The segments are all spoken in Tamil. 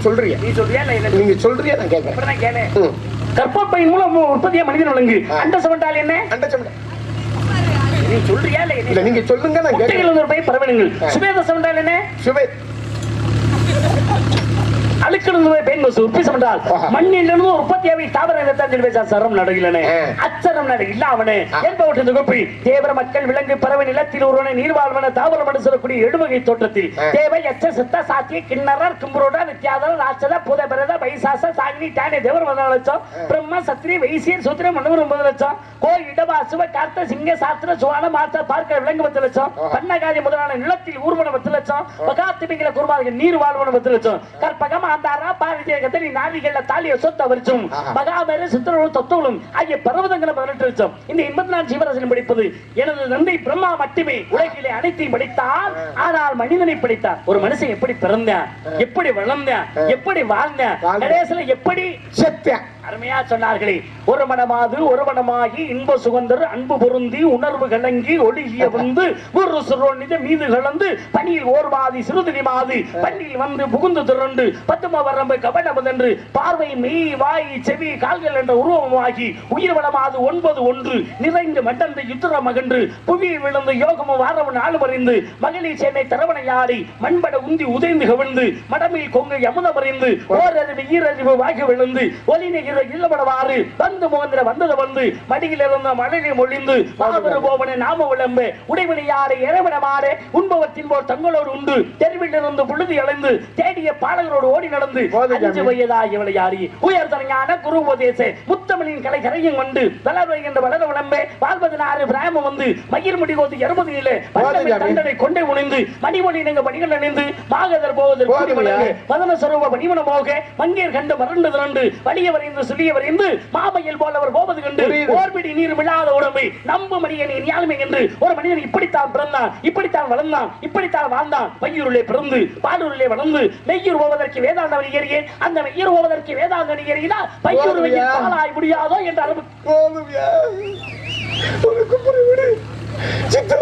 சொல்றீங்க நீ சொல்றியா இல்ல என்ன? நீங்க சொல்றீங்க நான் கேட்கறேன். கற்பப்பையின் மூலம் உற்பத்தியா மனிதன் விளங்கு. அண்ட சமண்டால் என்ன? அண்ட சமண்டல் நீ சொல்றியா இல்ல நீங்க சொல்லுங்க நான் கேட்கறேன் பை பரவணுங்கள் ஆ. சுவேத சமண்டால் என்ன? சுபே அழுக்கிழந்து பெண் கொசு உற்பத்தி. மண்ணிலிருந்து உற்பத்தியாவை தாவர இனத்தான் சொல்லி பேச சரம் நடுகிலனே. அச்சரம் நடு இல்லாமனே ஆ. என்பவற்றின் தொகுப்பு தேவர மக்கள் விலங்கு பறவை நிலத்தில் ஒருவனை நீர்வாழ்வன தாவரம் என்று சொல்லக்கூடிய எழுவகை தோற்றத்தில். தேவை அச்ச சித்த சாத்திய கிண்ணறர் கும்பரோட நித்யாதர ராட்சத புத பிரத வைசாச சாகினி டானே தேவர் பதினாலு லட்சம் பிரம்ம சத்திரி வைசியர் சூத்திர மன்னவர் ஒன்பது லட்சம். கோ இடவா சிவ கார்த்த சிங்க சாத்திர சுவான மாத்த பார்க்க விலங்கு பத்து லட்சம். பன்னகாதி முதலான நிலத்தில் ஊர்வன பத்து லட்சம். மகாத்திமிங்கிற குருமார்கள் நீர் வாழ்வன பத்து லட்சம். கற்பகம் ஆந்தாரா பாரதிய கத்தரி நாளிகள்ல தாலிய சொத்த வரிச்சும் ஆஹா. மகாமேரு சித்திரங்களும் தத்துவங்களும் ஆகிய பர்வதங்களை பதினெட்டு லட்சம் இந்த எண்பத்தி நாலு ஜீவராசியும் படிப்பது எனது நந்தை பிரம்மா மட்டுமே. உலகிலே அனைத்தையும் படித்தார் ஆனால் மனிதனை படித்தார். ஒரு மனுஷன் எப்படி பிறந்தான்? எப்படி வளர்ந்தான்? எப்படி வாழ்ந்தான். கடைசியில எப்படி செத்தேன் அருமையா சொன்னார்களே ஒரு மனமாது ஒரு மனமாகி இன்ப சுகந்தர் அன்பு பொருந்தி உணர்வு கலங்கி ஒழுகிய வந்து ஒரு சுரோனித மீது கலந்து பனியில் ஓர்வாதி சிறுதுளி மாது பள்ளியில் வந்து புகுந்து திரண்டு பத்தும வரம்பு கபடபதென்று பார்வை மெய் வாய் செவி கால்கள் என்ற உருவமாகி உயிர் வளமாது ஒன்பது ஒன்று நிறைந்து மட்டந்து யுத்திர மகன்று புவியில் விழுந்து யோகமும் வாரவன் நாளும் அறிந்து மகளிர் சேனை தரவணையாடி மண்பட உந்தி உதைந்து கவிழ்ந்து மடமில் கொங்கு யமுன அறிந்து ஓரறிவு ஈரறிவு வாகி விழுந்து ஒலினை நெகிர இல்லமடவாறு வந்து முகந்திர வந்தது வந்து மடியில் இருந்த மழையை மொழிந்து மாபெரு போவன நாம விளம்பு. உடைமணியாறு இறைவனமாறு? உண்பவத்தின் போர் தங்களோடு உண்டு. தெருவில் இருந்து புழுதி அடைந்து தேடிய பாடகரோடு ஓடி நடந்து அஞ்சு சாமி. வயதாகி விளையாடி உயர் தரஞான குரு உபதேச முத்தமிழின் கலை கரையும் கொண்டு வளர்கின்ற வளர விளம்பே. வாழ்வதனாறு பிராமம் வந்து மயிர் முடி கோத்து சாமி. தண்டனை கொண்டே உணிந்து மணிமொழி நீங்க பணிகள் அணிந்து மாகதர் போவதற்கு. பதன சொருப பணிமன போக மங்கேர் கண்டு மறந்து திரண்டு வலிய வரைந்து சுழிய வரைந்து மாமையில் போலவர் போவது கண்டு புரியுது. ஓர்பிடி நீர் விழாத உடம்பை நம்பு மணியனை ஞானமே என்று ஒரு மனிதன் இப்படித்தான் பிறந்தான் இப்படித்தான் வளர்ந்தான் இப்படித்தான் வாழ்ந்தான் பையூருளே பிறந்து பாடூரிலே வளர்ந்து மெய்யூர் போவதற்கு வேதாந்த ஏறியே அந்த மெய்யூர் போவதற்கு வேதாந்த ஏறினா பையூர் போதும் வெயில் ஐயா. பாலாய் முடியாதோ என்ற அளவு சித்திரப்படுத்தாத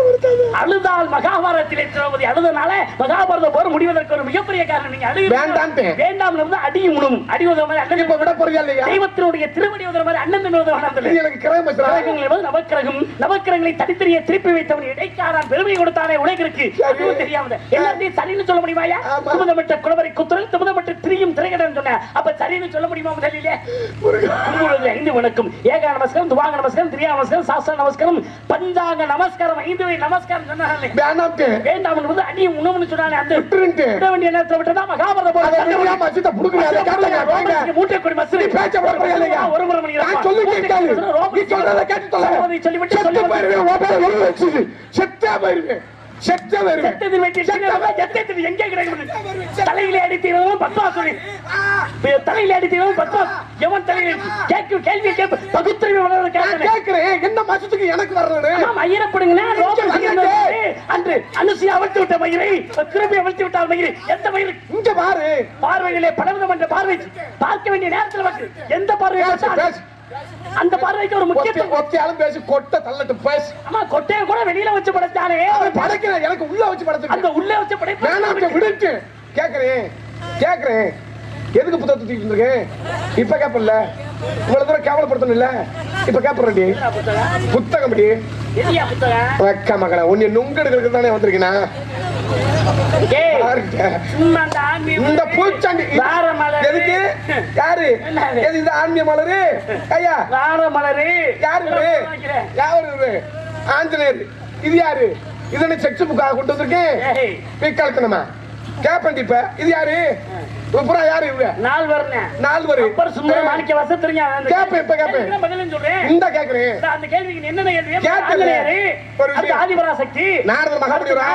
அழுதால் மகாபாரதத்திலே திரௌபதி அழுதனால மகாபாரத போர் முடிவதற்கு ஒரு மிகப்பெரிய காரணம் நீங்க அழு வேண்டாம்ட்டேன். வேண்டாம் இருந்து அடியும் உணவும் அடி உதவ மாதிரி அண்ணன் இப்ப விட போறியா இல்லையா? தெய்வத்தினுடைய திருவடி உதவ மாதிரி அண்ணன் உதவ வேண்டாம் எனக்கு கிரகம் கிரகங்கள் நவக்கிரகம். நவக்கிரகங்களை தனித்தனியே திருப்பி வைத்தவன் இடைக்காரன் பெருமை கொடுத்தானே உலகிற்கு. அதுவும் தெரியாம. எல்லாத்தையும் சரின்னு சொல்ல முடியுமாயா ஆமா. துமுதமற்ற குளவரை குத்துறல் துமுதமற்ற திரியும் திரைகடன் சொன்ன. அப்ப சரின்னு சொல்ல முடியுமா முதலிலே ஐந்து வணக்கம் ஏக நமஸ்காரம் துவாங்க நமஸ்காரம் திரியா நமஸ்காரம் சாஸ்திர நமஸ்காரம் பஞ்சாங்க நமஸ்காரம் ஐந்து நமஸ்காரம் வேணாம்ட்டு வேண்டாம் என்பது அடியும் உணவுன்னு சொன்னாலே அந்த விட்டுருன்ட்டு விட வேண்டிய நேரத்தில் விட்டதா மகாபாரத ஏன் மசித்த வாங்க. மூட்டை கொடி மசிறு. நீ பேச்ச? ஒரு முறை மணி நான். நீ சொல்றதை கேட்டு தொலை. சொல்வதை சொல்லிவிட்டு செத்து சொல்லுவது. போயிருவேன். செத்தே போயிருவேன். செத்தே போயிருவேன். செத்தது வெட்டி எங்கே கிடைக்கிறது? தலையிலே அடித்தவன் பத்மாசுரி. தலையிலே அடித்தவன் பத்மா எவன் தலையில கேட்கும் கேள்வி கேட்பு. பகுத்தறிவு வளர நான் கேட்கிறேன். என்ன மாசத்துக்கு எனக்கு செய்கிறது. வாங்க. அன்று அனுசியா அவிழ்த்து விட்ட மயிரை திரும்பி அவிழ்த்து விட்டால் மயிரை. எந்த மயிரை? இங்க பாரு. பார்வைகளே பலவிதம் என்ற பார்வை. பார்க்க வேண்டிய நேரத்தில் வந்து எந்த பார்வை. அந்த பார்வைக்கு ஒரு முக்கியத்துவம் ஒத்தியாலும் பேசி கொட்ட தள்ளட்டு பேசு. ஆமா கொட்டையை கூட வெளியில வச்சு படைச்சானே அவன் படைக்கிறேன் எனக்கு உள்ள வச்சு அந்த படைச்சிருக்கேன் உள்ளே வச்சு படைப்பு வேணாம் விடுட்டு கேக்குறேன் கேக்குறேன் எதுக்கு புத்தகத்தை தூக்கிட்டு இருக்கேன் இப்ப கேப்பல இவ்வளவு தூரம் கேவலப்படுத்தணும் இல்ல இப்ப கேப்பறடி எதுடா புத்தகம்? படி புத்தகம்? வெக்க மகள உன்னை நுங்கெடுக்கிறதுக்கு தானே வந்திருக்கேனா ஏய், பாருங்க. சும்மா அந்த ஆன்மீக இந்த பூச்சாண்டி வார மலரு. எதுக்கு? யாரு? எது இந்த ஆன்மீக மலரு? ஐயா. வார மலரு. யாரு. யாரு ஆஞ்சநேயர். இது யாரு? இது என்ன செக்ஸ் புக்காக கொண்டு வந்திருக்கேன் ஏய், பிக்கலக்கணுமா கேப்பண்டி இப்ப. இது யாரு? புறா யாரு இவங்க நாள் வரணும். நால்வரு அப்பர் சுந்தர மாணிக்க வாசகர் தெரியும். அந்த கேப்பேன், இப்ப கேப்பேன். பதிலும் சொல்றேன். இந்த கேக்குறேன் அந்த கேள்விக்கு என்னென்ன கேள்வி? கேட்கல. விஷயம். ஆதிபராசக்தி, நாரதர் மகாமுனிவரா?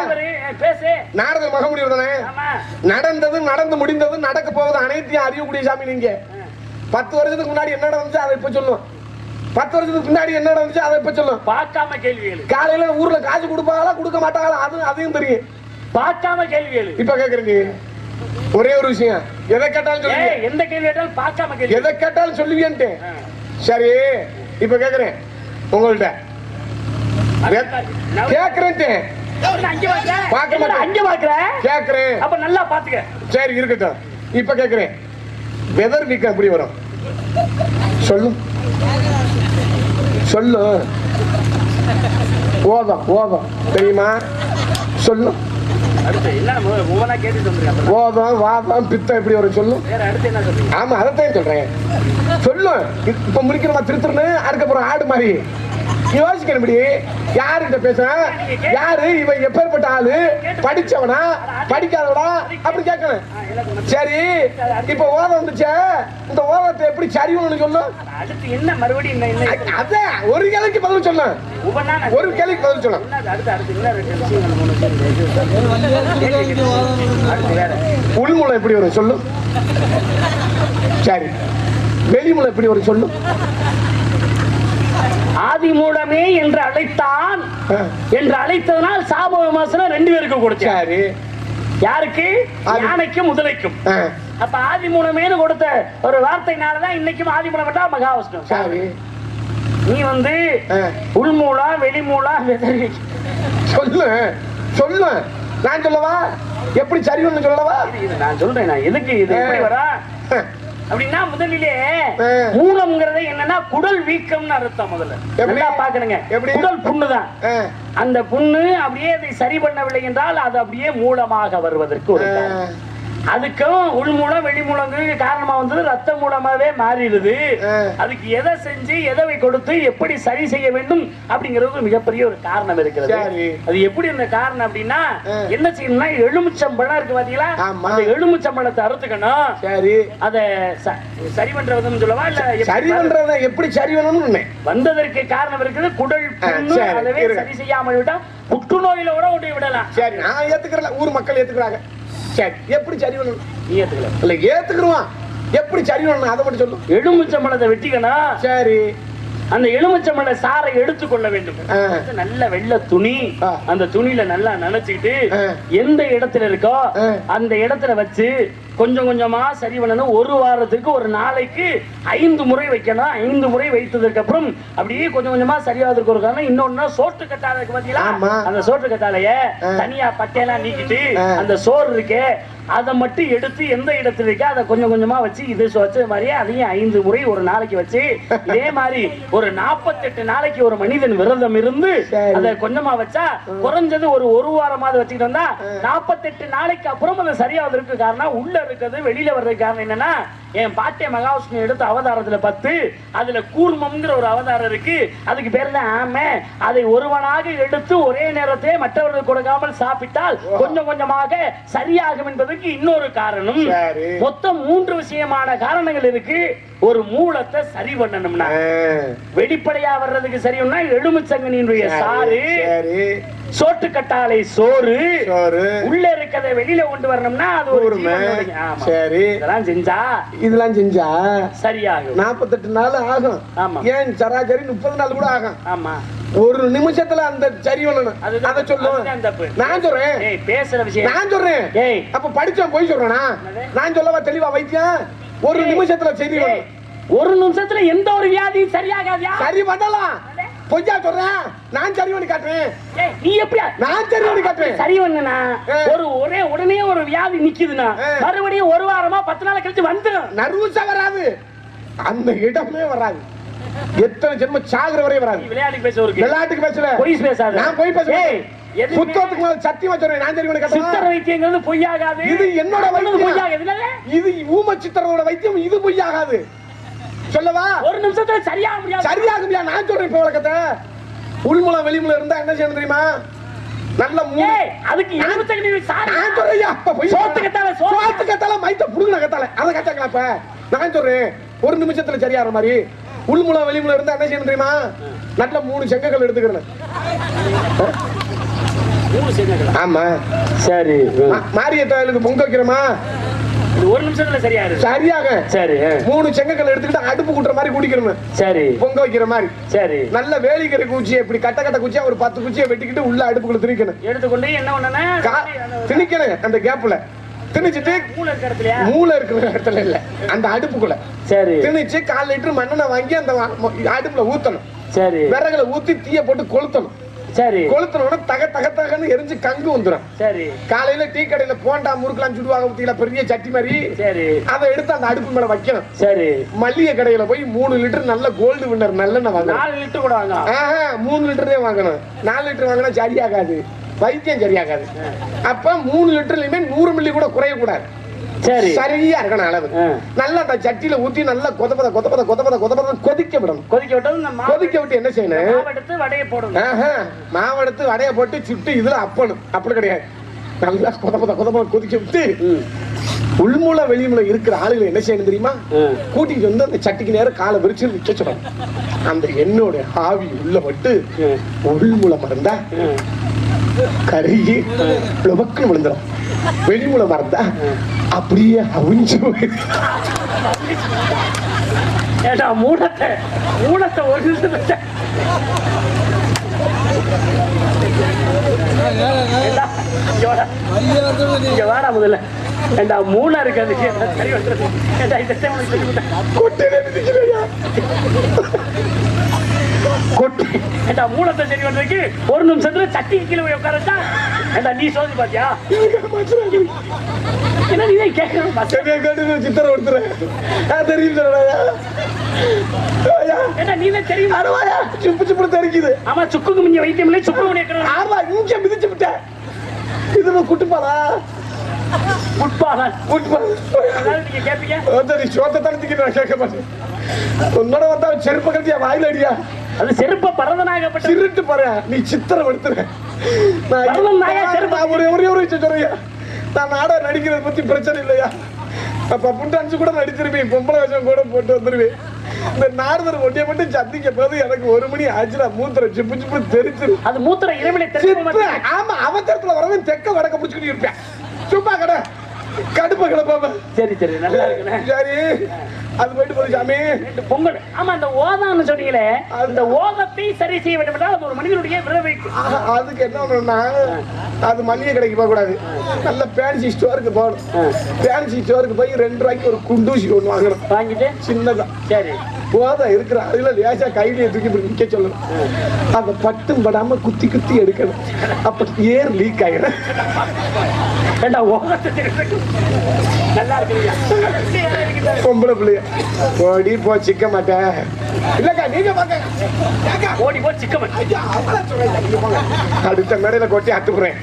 பேசு நாரதர் மகமுடிவர் தானே நடந்தது நடந்து முடிந்தது நடக்க போவது அனைத்தையும் அறியக்கூடிய சாமி நீங்க பத்து வருஷத்துக்கு முன்னாடி என்ன நடந்துச்சு அதை இப்ப சொல்லும் பத்து வருஷத்துக்கு பின்னாடி என்ன நடந்துச்சு அதை இப்ப சொல்லும் பார்க்காம கேள்வி கேளு காலையில ஊர்ல காசு கொடுப்பாங்களா கொடுக்க மாட்டாங்களா அது அதையும் தெரியும் பார்க்காம கேள்வி கேளு இப்ப கேக்குறேன் நீ ஒரே ஒரு விஷயம். எதை கேட்டாலும் சொல்லுவீங்க எந்த கேள்வி கேட்டாலும் பார்க்காம கேள்வி. எதை கேட்டாலும் சொல்லுவியன்ட்டு. ஆ. சரி இப்ப கேக்குறேன். உங்கள்ட்ட. பாக்குற பார்க்க மாட்டேன். அங்க பாக்குற கேக்குறேன். அப்ப நல்லா பாத்துக்க. சரி இருக்கட்டும். இப்ப கேக்குறேன். வெதர் வீக்கம் எப்படி வரும்? சொல்லு. சொல்லு. ஓதம் ஓதம். தெரியுமா? சொல்லு. ஓதம் வாதம் பித்தம் எப்படி வரும் சொல்லு. வேற அடுத்து என்ன சொல்றீங்க? ஆமா அதைத்தான் சொல்றேன். சொல்லு. இ- இப்ப முடிக்கிறமா திருத்துறன்னு அதுக்கப்புறம் ஆடு மாதிரி. யோசிக்கணும் யாருகிட்ட பேசுறேன் யாரு? இவன் எப்பேற்பட்ட ஆளு? படிச்சவனா? படிக்காதவனா? அப்படி கேட்கணும்? சரி இப்ப ஓதம் வந்துச்சே. இந்த ஓதத்தை எப்படி சரிவணும்னு சொல்லு அடுத்து என்ன மறுபடியும் அதான் ஒரு கேள்விக்கு பதில் நான் ஒரு கேள்விக்கு பதில் சொல்லு என்னது அடுத்து அடுத்து என்ன ரெண்டு விஷயங்கள் மூணு விஷயம் கேள்வி கேட்டு. அடுத்து வேற உள்முளை எப்படி வரும் சொல்லு. சரி. வெளிமுளை எப்படி வரும் சொல்லு. ஆதி மூலமே என்று அழைத்தான் என்று அழைத்ததனால் சாப விமர்சனம் ரெண்டு பேருக்கு கொடுத்தேன். சரி. யாருக்கு? யானைக்கும் முதலைக்கும். அப்ப ஆதி மூலமேனு கொடுத்த ஒரு வார்த்தைனாலதான் இன்னைக்கும் ஆதி மூலம்டா மகாவிஷ்ணு. நீ வந்து உள்மூலா வெளிமூலா வெதறி. சொல்லு. சொல்லு. நான் சொல்லவா? எப்படி சரிவன்னு சொல்லவா? நான் சொல்றேன் நான் எதுக்கு இது? எப்படி வரா? அப்படின்னா முதலிலே. மூலம்ங்கிறது என்னன்னா குடல் வீக்கம்னு அர்த்தம் முதல்ல? நல்லா பாக்கணுங்க எப்படி? குடல் புண்ணுதான் அந்த புண்ணு அப்படியே அதை சரி பண்ணவில்லை என்றால் அது அப்படியே மூலமாக வருவதற்கு ஒரு அதுக்கும் உள்மூலம் வெளிமூலங்கிறது காரணமா வந்தது ரத்த மூலமாவே மாறிடுது. அதுக்கு எதை செஞ்சு எதை கொடுத்து எப்படி சரி செய்ய வேண்டும் அப்படிங்கிறது மிகப்பெரிய ஒரு காரணம் இருக்கிறது. அது எப்படி அந்த காரணம் அப்படின்னா. என்ன செய்யணும்னா எலுமிச்சம்பழம் இருக்கு பாத்தீங்களா. அந்த எலுமிச்சம்பழத்தை அறுத்துக்கணும் சரி அத சரி பண்றதுன்னு சொல்லவா இல்ல சரி பண்றத எப்படி சரி பண்ணணும்னு. வந்ததற்கு காரணம் இருக்குது குடல் புண்ணு சரி, செய்யாமல் விட்டா புற்றுநோயில கூட கொண்டு விடலாம் சரி நான் ஏத்துக்கிறல ஊர் மக்கள் ஏத்துக்கிறாங்க சரி எப்படி சரி பண்ணணும்? நீ ஏத்துக்கல. இல்ல ஏத்துக்குருவான் எப்படி சரி பண்ணணும்? அதை மட்டும் சொல்லு. எலுமிச்சம்பழத்தை வெட்டிக்கணும் சரி. அந்த எலுமிச்சம்பழ சாறை எடுத்துக்கொள்ள வேண்டும். ஆ. அடுத்து நல்ல வெள்ளை துணி. அந்த துணியில நல்லா நனைச்சுக்கிட்டு. எந்த இடத்துல இருக்கோ. அந்த இடத்துல வச்சு கொஞ்சம் கொஞ்சமா சரி பண்ணணும் ஒரு வாரத்துக்கு ஒரு நாளைக்கு ஐந்து முறை வைக்கணும் ஐந்து முறை வைத்ததுக்கு அப்புறம் அப்படியே கொஞ்சம் கொஞ்சமா சரியாவதற்கு ஒரு காரணம் இன்னொன்னு சோற்று கட்டால இருக்கு பாத்தீங்களா ஆமா. அந்த சோற்று கட்டாலைய ஆ. தனியா பட்டையெல்லாம் நீக்கிட்டு. அந்த சோறு இருக்கே அதை மட்டும் எடுத்து எந்த இடத்துல இருக்கோ அதை கொஞ்சம் கொஞ்சமா வச்சு இது வச்ச மாதிரியே அதையும் ஐந்து முறை ஒரு நாளைக்கு வச்சு இதே மாதிரி ஒரு நாற்பத்தெட்டு நாளைக்கு ஒரு மனிதன் விரதம் இருந்து. அதை கொஞ்சமா வச்சா குறைஞ்சது ஒரு ஒரு வாரமாவது வச்சுக்கிட்டு வந்தா நாற்பத்தெட்டு நாளைக்கு அப்புறம் அது சரியாவதற்கு காரணம் உள்ள இருக்கிறது வெளியில வர்றதுக்கு காரணம் என்னன்னா என் பாட்டிய மகாவிஷ்ணு எடுத்த அவதாரத்துல பத்து அதுல கூர்மம்ங்கிற ஒரு அவதாரம் இருக்கு. அதுக்கு பேர் தான் ஆமை. அதை ஒருவனாக எடுத்து ஒரே நேரத்திலே மற்றவர்களுக்கு கொடுக்காமல் சாப்பிட்டால் கொஞ்சம் கொஞ்சமாக சரியாகும் என்பதற்கு இன்னொரு காரணம். மொத்தம் மூன்று விஷயமான காரணங்கள் இருக்கு. ஒரு மூலத்தை சரி பண்ணணும்னா. ஆ, வெளிப்படையா வர்றதுக்கு சரியும்னா எலுமிச்சங்கனியினுடைய சாறு சரி. சோற்றுக்கட்டாலை சோறு சோறு. உள்ள இருக்கிறத வெளியில கொண்டு வரணும்னா அது ஒரு. சரி. இதெல்லாம் செஞ்சா இதெல்லாம் செஞ்சா சரியாகும். நாற்பத்தெட்டு நாள் ஆகும். ஏன் சராசரி முப்பது நாள் கூட ஆகும்? ஆமா. ஒரு நிமிஷத்துல அந்த சரி அதுதான் அதை தப்பு. நான் சொல்றேன். ஏய் பேசுற விஷயம். நான் சொல்றேன். அப்ப படிச்சவன் போய் சொல்றானா? நான் சொல்லவா தெளிவா வைத்தியம் ஒரு. நிமிஷத்துல பண்ணணும் ஒரு நிமிஷத்துல எந்த ஒரு வியாதியும் சரியாகாதியா? சரி பண்ணலாம். பொய்யா சொல்றேன் நான் சரி பண்ணி காட்டுறேன் நீ எப்படியா? நான் சரி பண்ணி காட்டுறேன் ஏ. ஒரு ஒரே உடனே ஒரு வியாதி நிக்குதுன்னா. மறுபடியும் ஒரு வாரமா பத்து நாள் கழிச்சு வந்துடும் நர்வஸா வராது. அந்த இடமே வராது. எத்தனை ஜென்ம சாகுற நீ வராது. விளையாட்டுக்கு பேச ஒரு விளையாட்டுக்கு பேசல. பொய் பேசாத. நான் போய் பேசுறேன் புத்தகத்துக்கு மேல சத்தியமா சொல்றேன். நான் சரி பண்ணி சித்தர் வைத்தியங்கிறது பொய்யாகாது. இது என்னோட வைத்தியம். பொய்யாகாது? இது ஊம சித்தரோட வைத்தியம். இது பொய்யாகாது. சொல்லவா? ஒரு நிமிஷத்துல சரியாக முடியாது. சரியாகுமியா நான் சொல்றேன் இப்ப வழக்கத்தை உள்முலம் வெளிமுலம் இருந்தா என்ன செய்யணும் தெரியுமா? நல்ல மூணு அதுக்கு எலுமிச்சங்க நீ சாரி நான் சொல்றேன்யா, அப்ப பொய் சோத்து கத்தால, சோத்து. கத்தால மைத்த புடுங்கின கத்தால. அதை கத்தாக்கலாம் இப்ப? நான் சொல்றேன் ஒரு நிமிஷத்துல சரியாகிற மாதிரி. உள்முலம் வெளிமுலம் இருந்தா என்ன செய்யணும் தெரியுமா? நல்ல மூணு செங்கல் எடுத்துக்கிறேன். ஆமா. சரி மா- மாரியத்தாளுக்கு பொங்க வைக்கிறோமா ஒரு நிமிஷத்துல சரியாரு சரியாக. சரி. மூணு செங்கல் எடுத்துக்கிட்டு அடுப்பு கூட்டுற மாதிரி குடிக்கணும் சரி. பொங்க வைக்கிற மாதிரி. சரி. நல்ல வேலிக்கிற குச்சியை இப்படி கட்ட கட்ட குச்சியா ஒரு பத்து குச்சியை வெட்டிக்கிட்டு உள்ள அடுப்புக்குள்ள திணிக்கணும். எடுத்துக்கொண்டு என்ன பண்ணனா திணிக்கணும் அந்த கேப்ல திணிச்சிட்டு மூளை இருக்கிற மூளை இடத்துல இல்ல அந்த அடுப்புக்குள்ள. சரி. திணிச்சு கால் லிட்டர் மண்ணெண்ணெய் வாங்கி அந்த அடுப்புல ஊத்தணும். சரி. விறகுல ஊத்தி தீய போட்டு கொளுத்தணும். சரி. கொளுத்துன உடனே தக தக தகன்னு எரிஞ்சு கங்கு வந்துடும் சரி. காலையில டீ கடையில போண்டா முறுக்கலாம் சுடுவாங்க பத்தியில பெரிய சட்டி மாதிரி. சரி. அதை எடுத்து அந்த அடுப்பு மேல வைக்கணும். சரி. மல்லிகை கடையில போய் மூணு லிட்டர் நல்ல கோல்டு வின்னர் நல்லெண்ணெய் வாங்கணும். நாலு லிட்டர் கூட வாங்கலாம். ஆஹா, மூணு லிட்டரே வாங்கணும். நாலு லிட்டர் வாங்கினா சரியாகாது. வைத்தியம் சரியாகாது. அப்ப மூணு லிட்டர்லயுமே நூறு மில்லி கூட குறையக்கூடாது. சரி. சரியா இருக்கணும் அளவு. நல்லா அந்த சட்டியில ஊத்தி நல்லா கொதப்பத கொதப்பத கொதப்பத கொதப்பத கொதிக்க விடணும். கொதிக்க மாவு கொதிக்க விட்டு என்ன செய்யணும்? மாவு எடுத்து வடையை போடணும். ஆஹா, மாவு எடுத்து வடைய போட்டு சுட்டு இதுல அப்பணும். அப்படி கிடையாது. நல்லா கொதப்பத கொதப்பத கொதிக்க விட்டு. உள்மூல வெளிமூல இருக்கிற ஆளுகளை என்ன செய்யணும் தெரியுமா. கூட்டிட்டு வந்து அந்த சட்டிக்கு நேரம் காலை விரிச்சு சொல்லணும். அந்த எண்ணோட ஆவி உள்ள விட்டு ம். உள்மூலம் மறந்தா. கருகி லுபக்குன்னு விழுந்துடும் வெளிமூலம் மறந்தா அப்படியே அவிஞ்சு. ஏடா மூடத்தை மூடத்தை ஒரு வாடா. வாடா முதல்ல. ஏண்டா மூளை இருக்கு அதுக்கு. சரி வந்துருது ஏண்டா இந்த டைம் உனக்கு சொல்லி கொடுத்தேன். கொட்டையில மிதிக்கலையா? கொட்டை ஏண்டா மூலத்தை சரி பண்றதுக்கு ஒரு நிமிஷத்துல சட்டி கீழே போய் உட்காரச்சா ஏண்டா நீ சோதி பாத்தியா. என்ன நீ கேட்கணும் எடுத்துறேன். நான் தெரியும் ஏண்டா நீ தெரியுமா அடவாயா, சிப்பு சிப்புன்னு தெரிக்குது. ஆமா சுக்குக்கு மிஞ்ச வைத்தியம் இல்லை சுக்கு மணி ஆமா, இங்க மிதிச்சு விட்டேன். இதுல குட்டுப்பாலா? உட்பாதான் குட்டுப்பால். அதாவது நீங்க கேட்பீங்க சோத்தை தானே திங்கிட்டு நான் கேட்க மாட்டேன். உன்னோட வந்தா செருப்பை கட்டி என் வாயில அடியா அது செருப்ப பரதனாகப்பட்ட திருட்டு பாரு நீ சித்திரம் எடுத்துற நான் ஒரே ஒரே ஒரு விஷயம் சொல்றேன் நான் நாடகம் நடிக்கிறத பத்தி பிரச்சனை இல்லையா? அப்ப புண்டாச்சு கூட நடிச்சிருப்பேன் பொம்பளை வேஷம் கூட போட்டு வந்துருவேன். இந்த நாரதர் ஒட்டிய மட்டும் சந்திக்க போது எனக்கு ஒரு மணி ஆச்சுடா மூத்திர சிப்பு சிப்பு தெரிச்சிரு அது மூத்திர தெரிஞ்சு ஆமா அவசரத்துல வரவன் தெக்க வடக்க முடிச்சுக்கிட்டு இருப்பேன். சும்மா கடை. கடுப்ப கிடப்பாம சரி சரி நல்லா இருக்குண்ணே. சரி அது போயிட்டு போது சாமி. பொங்கல் ஆமா அந்த ஓதான்னு சொன்னீங்களே அந்த ஓதத்தை சரி செய்ய வேண்டும் என்றால் ஒரு மனிதனுடைய ஆஹா, அதுக்கு என்ன பண்ணணும்னா அது மளிகை கடைக்கு போக கூடாது. நல்ல பேன்சி ஸ்டோருக்கு போகணும். பேன்சி ஸ்டோருக்கு போய் ரெண்டு ரூபாய்க்கு ஒரு குண்டூசி ஒன்று வாங்கணும். வாங்கிட்டு? சின்னதா. சரி. போதா இருக்கிற அதுல லேசா கையிலே தூக்கி இப்படி நிக்க சொல்லணும். அதை பட்டும் படாம குத்தி குத்தி எடுக்கணும். அப்ப ஏர் லீக் ஆயிடும் ஏண்டா பொம்பளை பிள்ளைய. ஓடி போ சிக்க மாட்டேன் இல்லக்கா நீங்க ஓடி போ நீங்க போங்க. அடுத்த மேடையில கொட்டி அத்துப்புறேன்.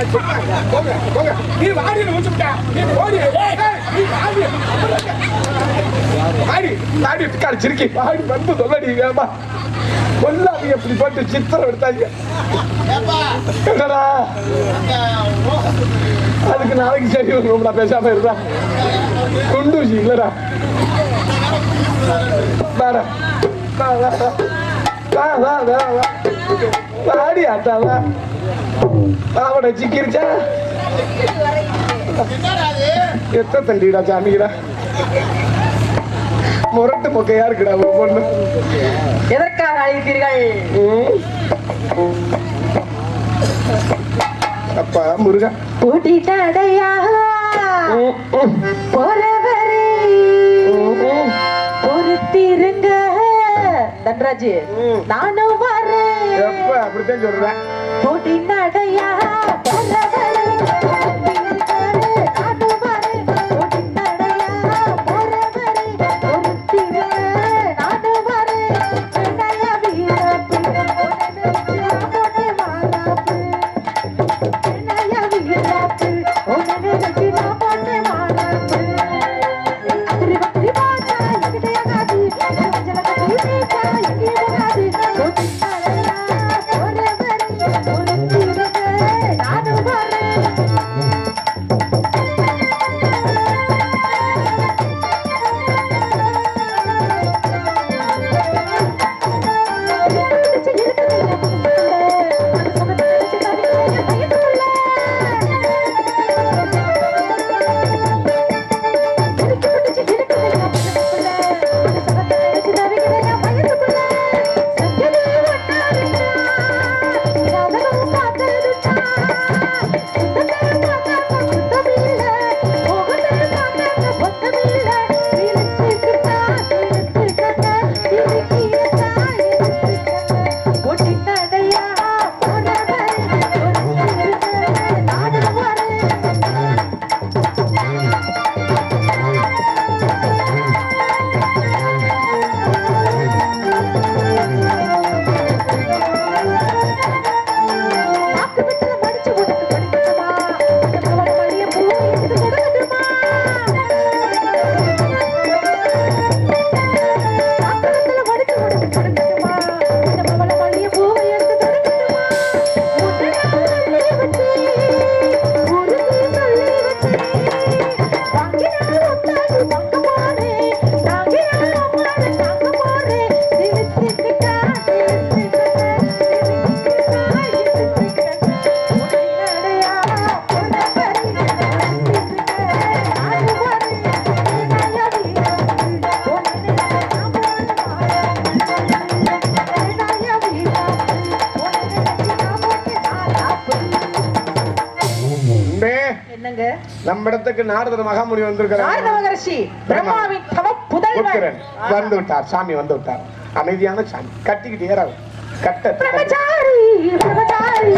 நீ போடுங்க உங்களை நான் நீ வாடி நீ வாடி வாடி வாடி சிரிக்கி வாடி வந்து சொல்லடி வேமா கொல்லாதீங்க இப்படி போட்டு சித்திரம் எடுத்தாங்க அதுக்கு நாளைக்கு சரி வரும்டா பேசாம இருந்தா குண்டூசி இல்லடா வா வா வா. வா வாடி ஆத்தா வா அவட சிக்கிருச்சா எத்த தண்டிடா சாமிடா முரட்டு மொக்கையா இருக்குடா பொண்ணு எதற்காக அழைத்தீர்கள். அப்பா முருகா கூட்டி தடையா போறவரே. பொறுத்திருங்க தன்ராஜ். நானும் வரேன் அப்படித்தான் சொல்றேன் கூட்டி நடையா இடத்துக்கு நாரதர் மகாமுனி வந்திருக்கிறார். மகரிஷி பிரம்மாவின் தவ புதல்வன் புத்திரன். வந்து விட்டார் சாமி வந்து விட்டார் அமைதியான சாமி. கட்டிக்கிட்டு ஏறாது கட்ட. பிரம்மச்சாரி பிரம்மச்சாரி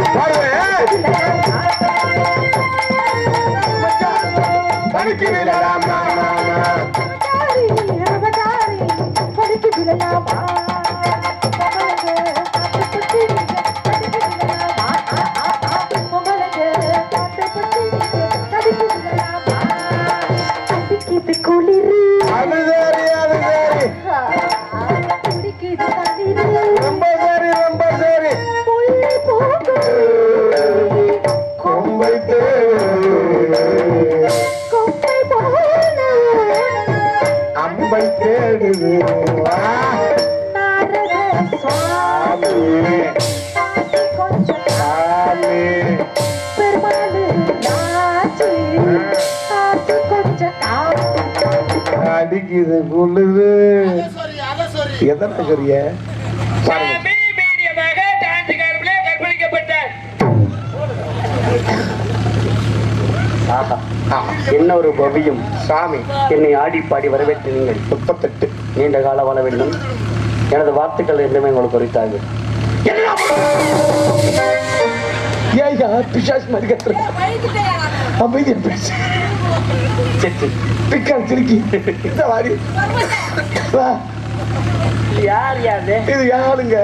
பணிக்கு கொஞ்சம் காத்து அடிக்குது குளிரு எதனா சொரிய பாருங்க. என்ன ஒரு பவியும்? சாமி என்னை ஆடி பாடி வரவேற்று நீங்கள். முப்பத்தெட்டு நீண்ட கால வாழ வேண்டும். எனது வார்த்தைகள் என்றுமே உங்களுக்கு குறித்தாங்க ஏய்யா பிசாஸ் மாதிரி கத்துற. பிக்கால் திருக்கி. இந்த யார் யாரு? இது யாருங்க?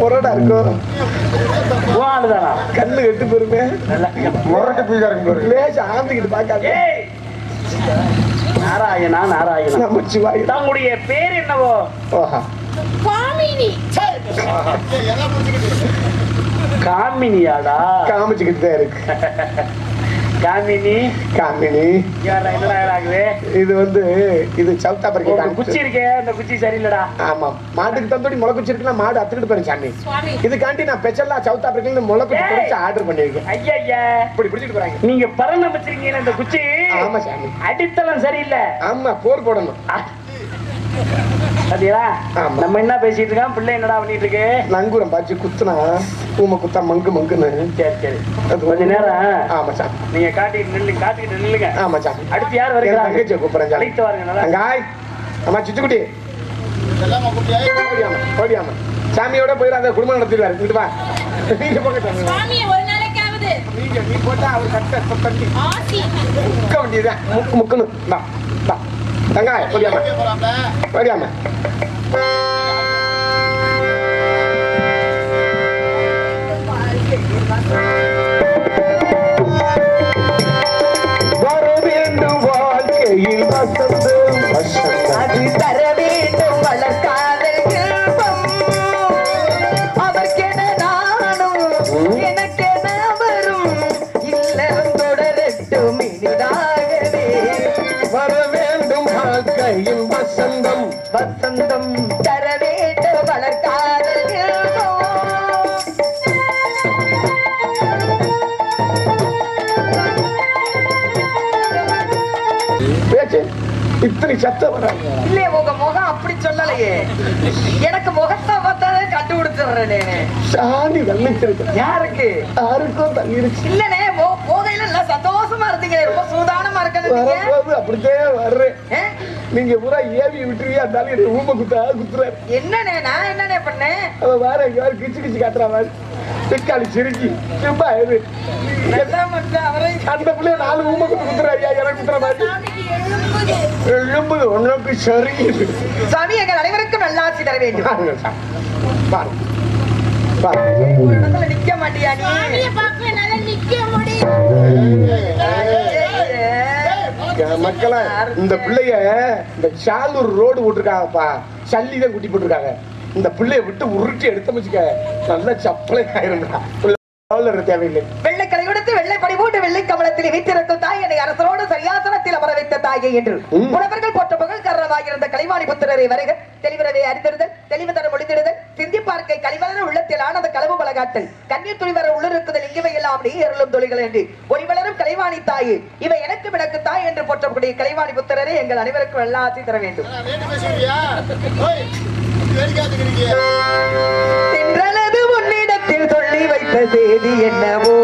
பொரோடா இருக்கும் கண்ணு எட்டு பேருமே முரட்டு பீகாரம் பேரு லேச ஆந்திக்கிட்டு பார்க்காத நாராயணா நாராயணா. நமச்சிவாய் தங்களுடைய பேர் என்னவோ? ஓஹா. காமினியாடா. காமிச்சுக்கிட்டு தான் இருக்கு. காமினி. காமினி. யாரா என்னடா ஆகுது இது வந்து இது சவுத் ஒரு குச்சி ஆப்பிரிக்கா இருக்கே அந்த குச்சி சரியில்லடா. ஆமா. மாட்டுக்கு தந்தோடி முளை குச்சி இருக்குன்னா மாடு அத்துக்கிட்டு போறேன் சாமி. இதுக்காண்டி நான் பெச்சல்லா சவுத் ஆப்பிரிக்கா முளை குச்சி ஏய். பிடிச்சு ஆர்டர் பண்ணிருக்கேன் ஐயா ஐயா இப்படி பிடிச்சிட்டு போறாங்க. நீங்க பரணம் வச்சிருக்கீங்க இந்த குச்சி? ஆமா சாமி. அடித்தளம் சரியில்லை. ஆமா போர் போடணும். பாத்தீங்களா ஆமா. நம்ம என்ன பேசிட்டு இருக்கோம்? பிள்ளை என்னடா பண்ணிட்டு இருக்கு? நங்கூரம் பாய்ச்சி குத்துனா ஊமை குத்தா மங்கு மங்குன்னு. சரி சரி. அது கொஞ்ச நேரம். ஆமா சாமி நீங்க காட்டிட்டு நில்லு காட்டிக்கிட்டு நில்லுங்க. ஆமா சாமி அடுத்து யார் வருகிறாங்க? தங்கச்சியை கூப்பிடுறேன் சாமி. அழைத்து வாருங்க தங்காய். அம்மா சிச்சுக்குட்டி. ஓடியாம சாமியோட போயிடாத குடும்பம் நடத்திடுவாரு. இங்கிட்டு வா. நீங்க போங்க நீங்க நீ போட்டா அவர் கட்ட முக்க வேண்டியதுதான் முக்கு முக்குன்னு. வா வா. தங்காய் ஓடியாம ஓடியாம இத்தனை சத்தம் வராங்க இல்லையே உங்க முகம் அப்படி சொல்லலையே. எனக்கு முகத்தை பார்த்தாலே கண்டுபிடிச்சிடுறேனே. சாணி வெள்ளைச்சிருக்கு யாருக்கு? யாருக்கும் தள்ளிருச்சு இல்லனே போகையில எல்லாம் சந்தோஷமா இருந்தீங்க ரொம்ப சூதானமா இருக்கணும் அப்படித்தே வர்றேன்? நீங்க பூரா ஏவி விட்டுருவியா இருந்தாலும் என்னை ஊமை குத்தா குத்துறாரு என்னண்ணே நான் என்னண்ணே பண்ணேன்? வேற எங்கேயாவது கிச்சு கிச்சு காட்டுற மாதிரி. பிக்காளி சிரிக்கி நல்லா அவரை அந்த பிள்ளைய நாலு ஊமை குத்து குத்துறா ஐயா எனக்கு குத்துற மாதிரி சாமிக்கு எழும்புது உனக்கு சரி சாமி எங்கள் அனைவருக்கும் நல்லாட்சி தர வேண்டும் நிக்க மாட்டியா மக்களே இந்த பிள்ளைய இந்த சாலூர் ரோடு விட்டுருக்காங்கப்பா சல்லி தான் குட்டி போட்டிருக்காங்க இந்த பிள்ளைய விட்டு உருட்டி எடுத்து வச்சுக்க நல்ல சப்பளை ஆயிருந்தா தேவையில்லை வெள்ளை கலை கொடுத்து வெள்ளை படி போட்டு வெள்ளை கமலத்தில் வீட்டிருக்கும் தாய் என்னை அரசரோடு சரியாசனத்தில் அமர வைத்த தாயை என்று. புலவர்கள் போட்ட புகழ் காரணமாக இருந்த கலைவாணி புத்திரரை வருக. தெளிவரவை அறிந்திருதல் தெளிவு தர முடிந்திடுதல் சிந்தி பார்க்கை கலிவளர உள்ளத்தில் ஆனந்த களவு பலகாட்டல். கண்ணீர் துளிவர உள்ளிருக்குதல் இங்குவை எல்லாம் நீ எருளும் தொழில்கள் என்று. ஒளிவளரும் கலைவாணி தாயே இவை எனக்கு விளக்கு தாய் என்று போற்றக்கூடிய கலைவாணி புத்திரரை எங்கள் அனைவருக்கும் எல்லா ஆட்சி தர வேண்டும். தின்றனது உன்னிடத்தில் சொல்லி வைத்த செய்தி என்னவோ?